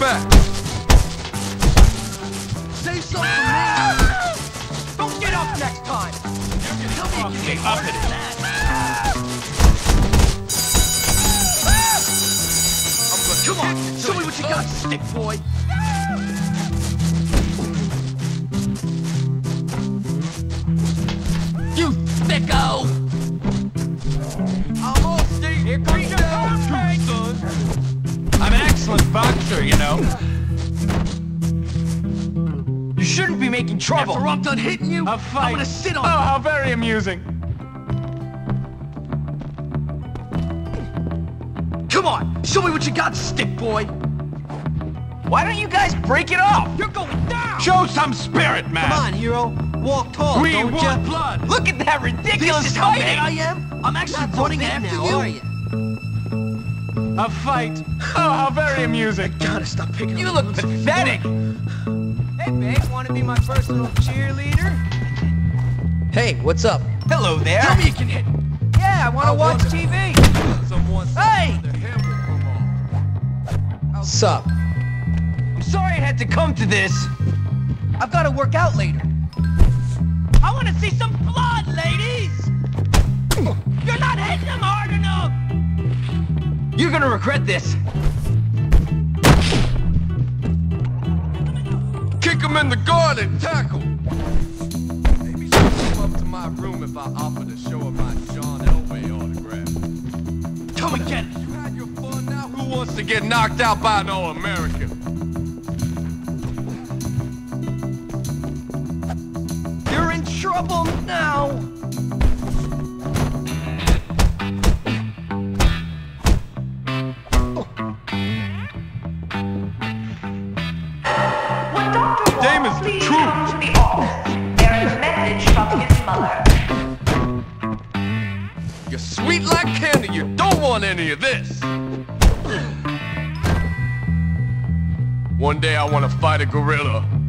back. Say something to me. Don't get up next time. Tell me you can up Come on, show me what you got, stick boy. You thicko! Excellent boxer, you know. You shouldn't be making trouble. After I'm done hitting you, A fight. I'm gonna sit on Oh, how very amusing. Come on, show me what you got, stick boy. Why don't you guys break it off? You're going down. Show some spirit, man. Come on, hero. Walk tall, We don't want ya? blood. Look at that ridiculous This is how fighting. bad I am. I'm actually running after now, you. are you? A fight. Oh, how very amusing. Gotta stop picking. You on look pathetic. Hey, babe, want to be my personal cheerleader? Hey, what's up? Hello there. Tell me you can hit. Yeah, I want to watch wonder- TV. Someone Hey! the hair will come off. Oh. Sup? I'm sorry I had to come to this. I've got to work out later. I want to see some blood, ladies. You're gonna regret this. Kick him in the garden, tackle. Maybe she'll come up to my room if I offer to show her my John Elway autograph. Come and get it. You had your fun now. Who wants to get knocked out by an All-American? You're in trouble now. You're sweet like candy. You don't want any of this. One day I want to fight a gorilla.